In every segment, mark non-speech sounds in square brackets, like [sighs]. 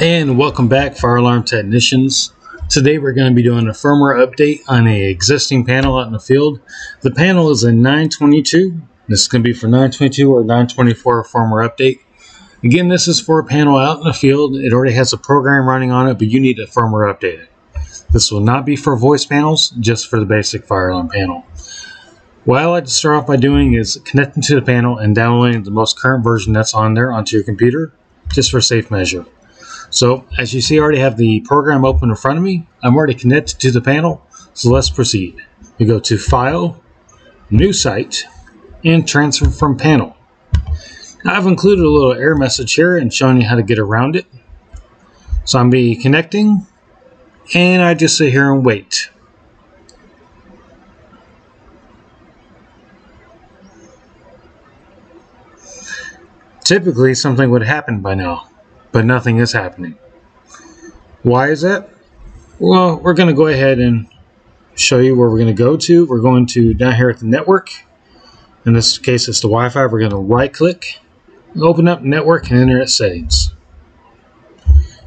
And welcome back, fire alarm technicians. Today we're going to be doing a firmware update on a existing panel out in the field. The panel is a 922. This is going to be for 922 or 924 firmware update. Again, this is for a panel out in the field. It already has a program running on it, but you need a firmware update. This will not be for voice panels, just for the basic fire alarm panel. What I like to start off by doing is connecting to the panel and downloading the most current version that's on there onto your computer, just for safe measure. So as you see, I already have the program open in front of me. I'm already connected to the panel, so let's proceed. We go to File, New Site, and Transfer from Panel. Now, I've included a little error message here and showing you how to get around it. So I'm be connecting, and I just sit here and wait. Typically, something would happen by now, but nothing is happening. Why is that? Well, we're going to go ahead and show you where we're going to go to. We're going to down here at the network. In this case, it's the Wi-Fi. We're going to right-click, open up Network and Internet Settings.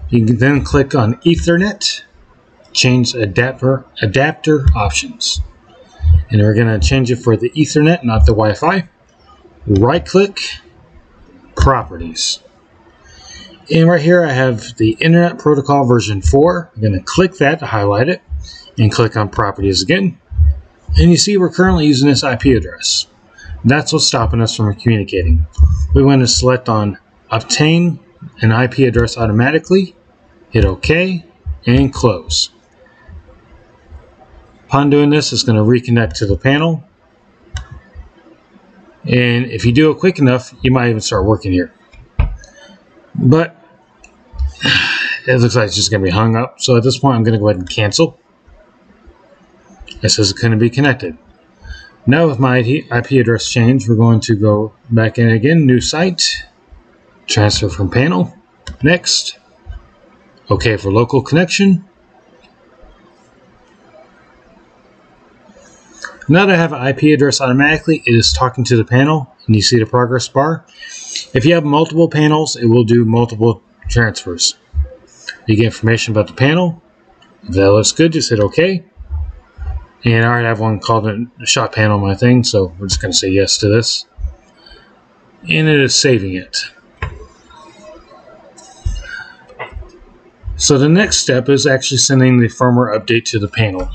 You can then click on Ethernet, change adapter adapter options, and we're going to change it for the Ethernet, not the Wi-Fi. Right-click, properties. And right here I have the Internet Protocol version 4. I'm going to click that to highlight it and click on properties again. And you see we're currently using this IP address. That's what's stopping us from communicating. We want to select on obtain an IP address automatically, hit OK, and close. Upon doing this, it's going to reconnect to the panel and if you do it quick enough, you might even start working here. But [sighs] it looks like it's just going to be hung up. So at this point, I'm going to go ahead and cancel. It says going to be connected. Now with my IP address change, we're going to go back in again, new site, transfer from panel, next, OK for local connection, Now that I have an IP address automatically, it is talking to the panel, and you see the progress bar. If you have multiple panels, it will do multiple transfers. You get information about the panel. If that looks good, just hit OK. And I already have one called a shot panel my thing, so we're just going to say yes to this. And it is saving it. So the next step is actually sending the firmware update to the panel.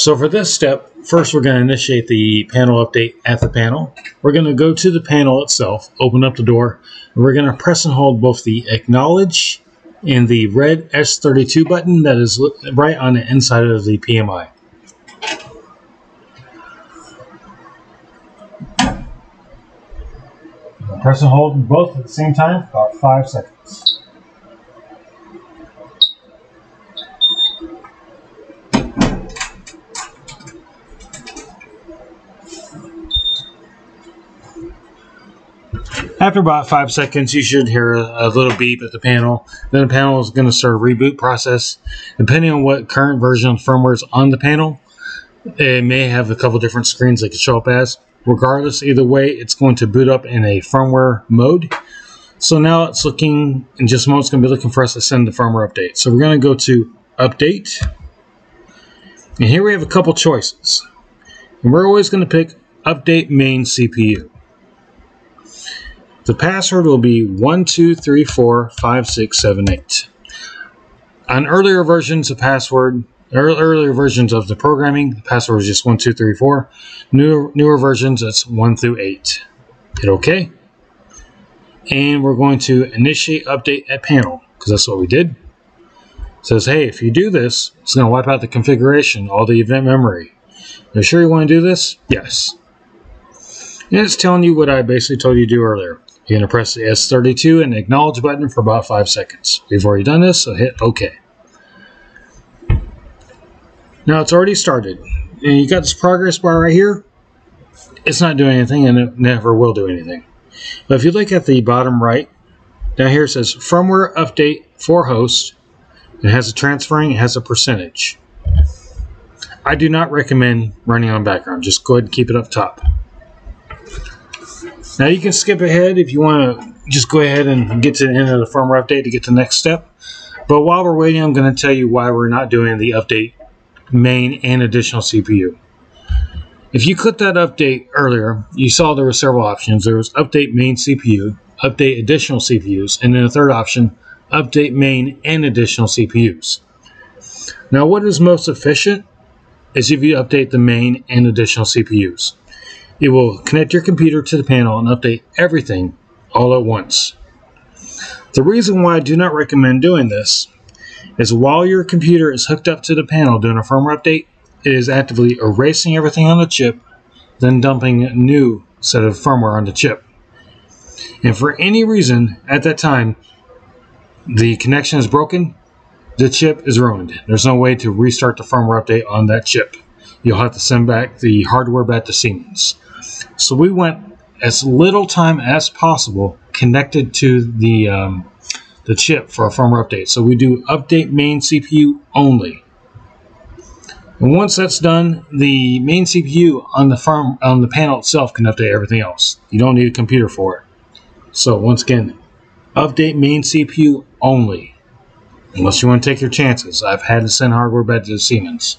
So for this step, First, we're going to initiate the panel update at the panel. We're going to go to the panel itself, open up the door, and we're going to press and hold both the acknowledge and the red S32 button that is right on the inside of the PMI. Press and hold both at the same time for about five seconds. After about five seconds, you should hear a, a little beep at the panel. Then the panel is going to start a reboot process. Depending on what current version of firmware is on the panel, it may have a couple different screens that could show up as. Regardless, either way, it's going to boot up in a firmware mode. So now it's looking, in just a moment, it's going to be looking for us to send the firmware update. So we're going to go to Update. And here we have a couple choices. And we're always going to pick Update Main CPU. The password will be 12345678. On earlier versions of password, earlier versions of the programming, the password was just 1234. Newer, newer versions, it's 1 through 8. Hit OK. And we're going to initiate update at panel, because that's what we did. It says, hey, if you do this, it's going to wipe out the configuration, all the event memory. Are you sure you want to do this? Yes. And it's telling you what I basically told you to do earlier. You're going to press the S32 and acknowledge button for about five seconds. We've already done this, so hit OK. Now it's already started. And you got this progress bar right here. It's not doing anything and it never will do anything. But if you look at the bottom right, down here it says firmware update for host. It has a transferring, it has a percentage. I do not recommend running on background. Just go ahead and keep it up top. Now you can skip ahead if you want to just go ahead and get to the end of the firmware update to get to the next step. But while we're waiting, I'm going to tell you why we're not doing the update main and additional CPU. If you clicked that update earlier, you saw there were several options. There was update main CPU, update additional CPUs, and then a third option, update main and additional CPUs. Now, what is most efficient is if you update the main and additional CPUs. It will connect your computer to the panel and update everything all at once. The reason why I do not recommend doing this is while your computer is hooked up to the panel doing a firmware update, it is actively erasing everything on the chip, then dumping a new set of firmware on the chip. And for any reason at that time, the connection is broken, the chip is ruined. There's no way to restart the firmware update on that chip. You'll have to send back the hardware back to Siemens. So we went as little time as possible connected to the um, the chip for a firmware update. So we do update main CPU only. And once that's done, the main CPU on the farm on the panel itself can update everything else. You don't need a computer for it. So once again, update main CPU only. Unless you want to take your chances. I've had to send hardware back to Siemens.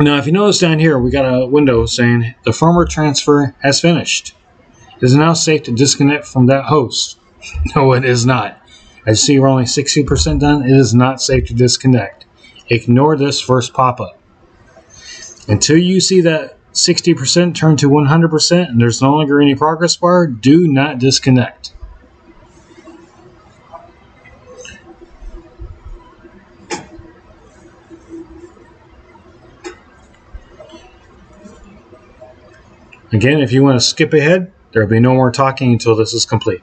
Now, if you notice down here, we got a window saying the firmware transfer has finished. It is now safe to disconnect from that host. [laughs] No, it is not. I see we're only 60% done. It is not safe to disconnect. Ignore this first pop-up. Until you see that 60% turn to 100% and there's no longer any progress bar, do not disconnect. Again, if you want to skip ahead, there will be no more talking until this is complete.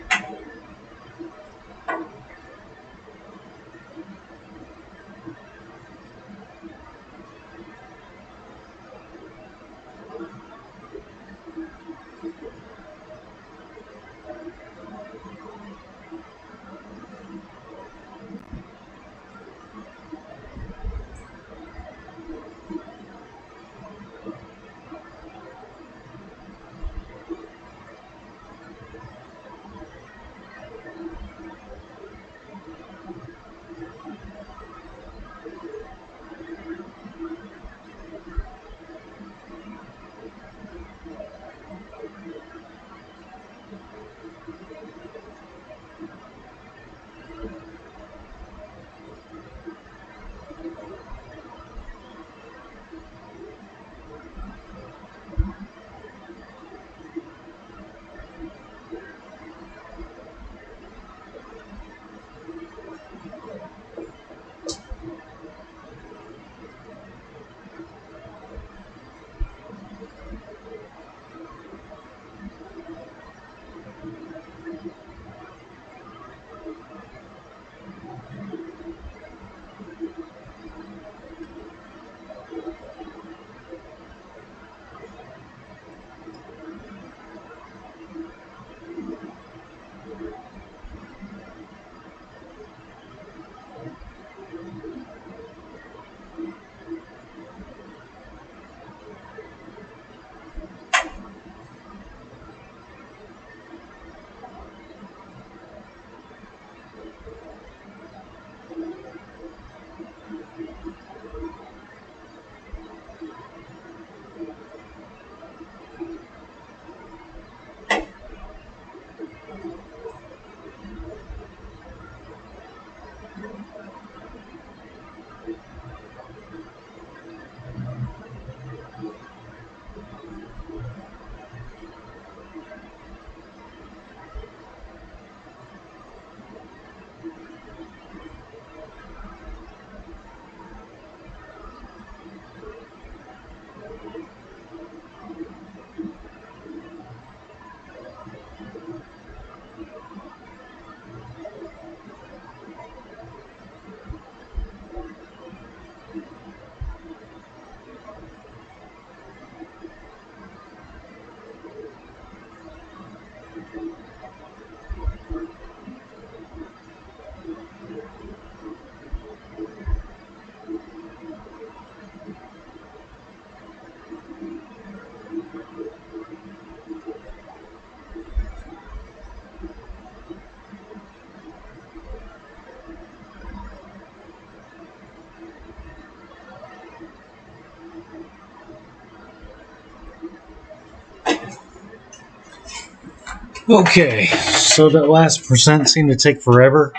Okay, so that last percent seemed to take forever.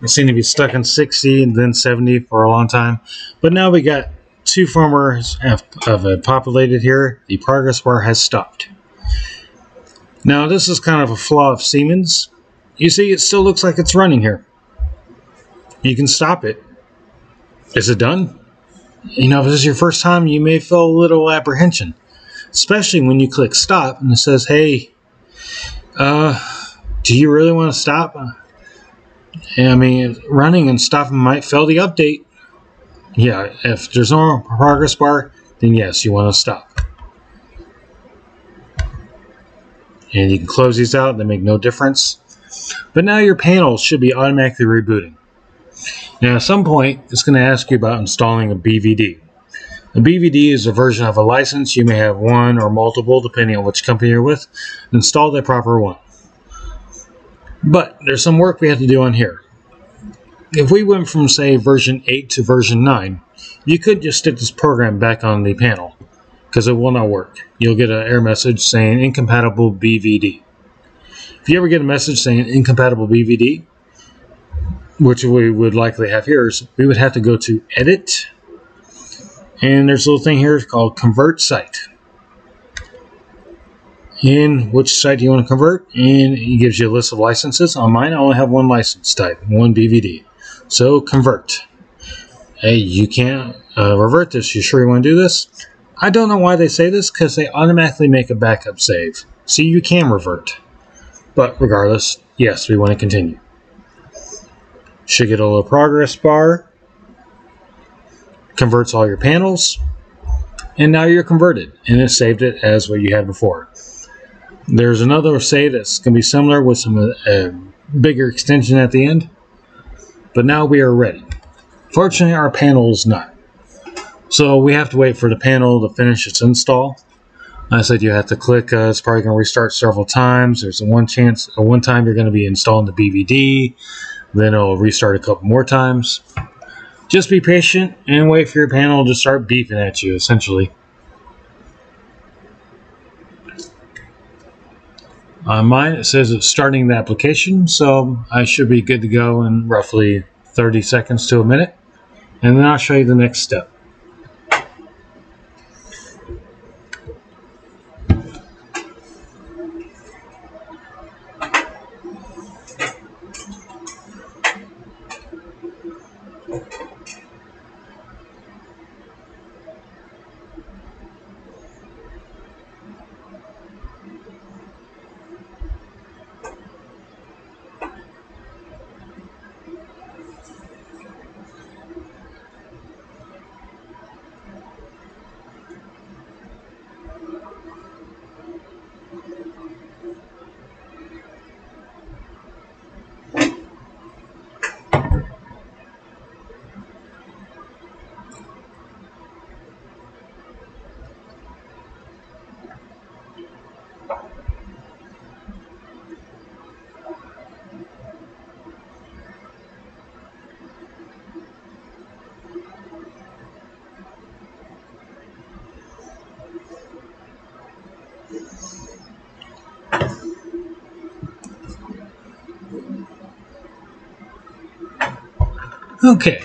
It seemed to be stuck in 60 and then 70 for a long time. But now we got two firmwares have, have populated here. The progress bar has stopped. Now this is kind of a flaw of Siemens. You see, it still looks like it's running here. You can stop it. Is it done? You know, if this is your first time, you may feel a little apprehension, especially when you click stop and it says, hey, uh, do you really want to stop? I mean, running and stopping might fail the update. Yeah, if there's no progress bar, then yes, you want to stop. And you can close these out, they make no difference. But now your panel should be automatically rebooting. Now, at some point, it's going to ask you about installing a BVD. A BVD is a version of a license. You may have one or multiple, depending on which company you're with. Install the proper one. But there's some work we have to do on here. If we went from, say, version 8 to version 9, you could just stick this program back on the panel, because it will not work. You'll get an error message saying incompatible BVD. If you ever get a message saying incompatible BVD, which we would likely have here, is we would have to go to Edit, and there's a little thing here called Convert Site. And which site do you want to convert? And it gives you a list of licenses. On mine, I only have one license type, one BVD. So convert. Hey, you can't uh, revert this. You sure you want to do this? I don't know why they say this because they automatically make a backup save. See, you can revert. But regardless, yes, we want to continue. Should get a little progress bar. Converts all your panels. And now you're converted. And it saved it as what you had before. There's another save that's going to be similar with some uh, bigger extension at the end. But now we are ready. Fortunately, our panel is not. So we have to wait for the panel to finish its install. I said you have to click. Uh, it's probably going to restart several times. There's a one chance, a one time you're going to be installing the BVD. Then it'll restart a couple more times. Just be patient and wait for your panel to start beeping at you, essentially. On mine, it says it's starting the application, so I should be good to go in roughly 30 seconds to a minute. And then I'll show you the next step. Okay,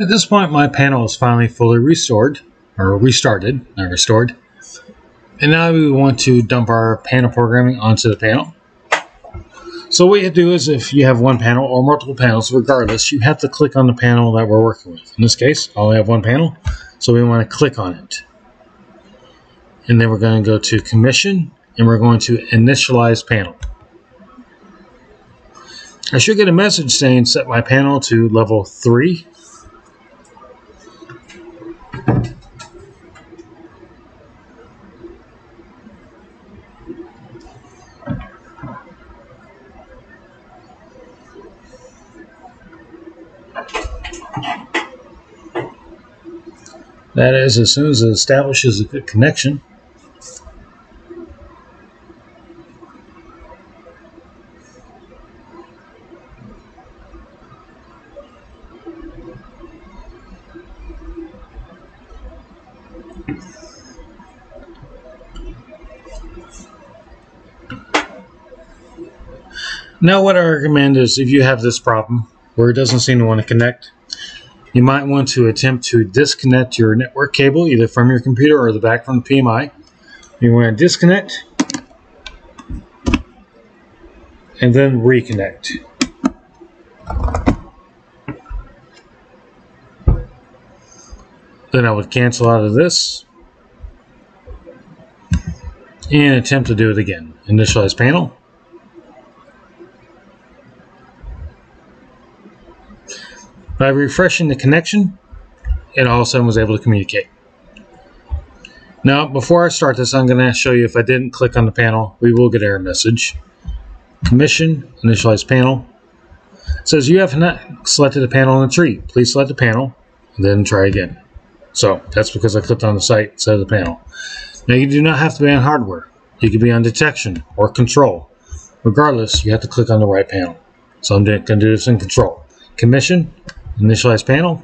at this point my panel is finally fully restored, or restarted, not restored. And now we want to dump our panel programming onto the panel. So what you do is if you have one panel or multiple panels, regardless, you have to click on the panel that we're working with. In this case, I only have one panel, so we want to click on it. And then we're going to go to Commission, and we're going to Initialize Panel. I should get a message saying set my panel to level 3. That is, as soon as it establishes a good connection. Now what I recommend is if you have this problem where it doesn't seem to want to connect, you might want to attempt to disconnect your network cable either from your computer or the back from the PMI. You want to disconnect and then reconnect. Then I would cancel out of this and attempt to do it again. Initialize panel. By refreshing the connection, it all of a sudden was able to communicate. Now, before I start this, I'm going to show you if I didn't click on the panel, we will get error message. Commission, initialize panel. It says you have not selected a panel in the tree. Please select the panel, then try again. So that's because I clicked on the site instead of the panel. Now you do not have to be on hardware. You could be on detection or control. Regardless, you have to click on the right panel. So I'm going to do this in control. Commission, initialize panel.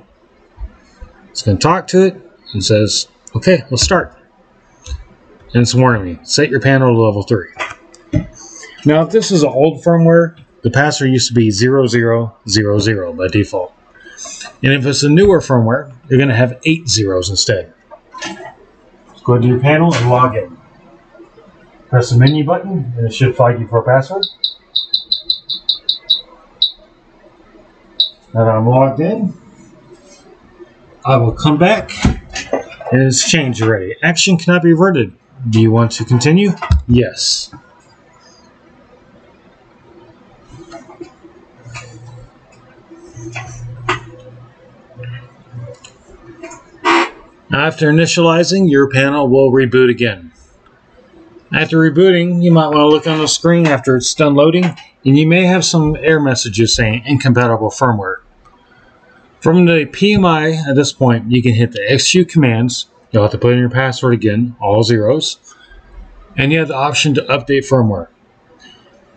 It's going to talk to it and says, okay, let's start. And it's warning me, set your panel to level 3. Now, if this is an old firmware, the password used to be 0000 by default. And if it's a newer firmware, you're going to have eight zeros instead. Just go to your panel and log in. Press the menu button and it should flag you for a password. That I'm logged in, I will come back and it's changed already. Action cannot be averted. Do you want to continue? Yes. After initializing, your panel will reboot again. After rebooting, you might want to look on the screen after it's done loading, and you may have some error messages saying incompatible firmware. From the PMI at this point, you can hit the execute commands. You'll have to put in your password again, all zeros, and you have the option to update firmware.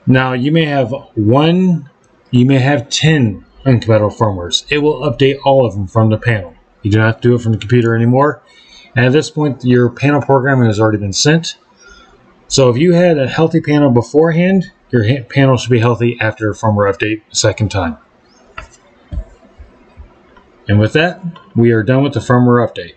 Now, you may have one, you may have 10 incompatible firmwares. It will update all of them from the panel. You do not have to do it from the computer anymore. And at this point, your panel programming has already been sent. So if you had a healthy panel beforehand, your panel should be healthy after a firmware update a second time. And with that, we are done with the firmware update.